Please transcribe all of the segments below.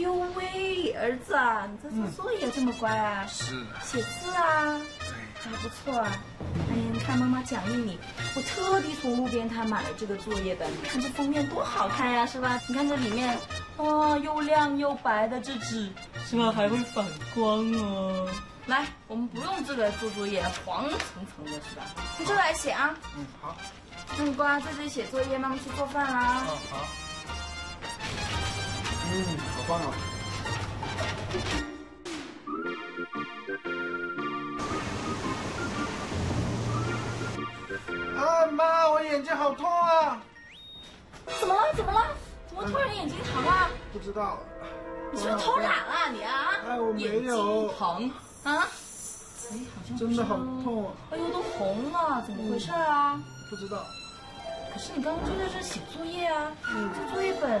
呦喂，儿子啊，你这做作业这么乖啊？是写字啊，还不错啊。哎呀，你看妈妈奖励你，我特地从路边摊买了这个作业本，你看这封面多好看呀，是吧？你看这里面，哇，又亮又白的这纸，是吧？还会反光哦。来，我们不用这个做作业，黄澄澄的，是吧？你就来写啊。嗯好，嗯，乖，在这里写作业，妈妈去做饭啦。嗯好，嗯好棒啊。啊妈，我眼睛好痛啊！怎么了？怎么了？怎么突然眼睛疼啊？不知道，你是不是偷懒了你啊？哎我没有疼啊？哎，好像真的好哦痛啊！哎呦，都红了，怎么回事啊？不知道，可是你刚刚就在这写作业啊，嗯這作业本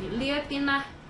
diliatin lah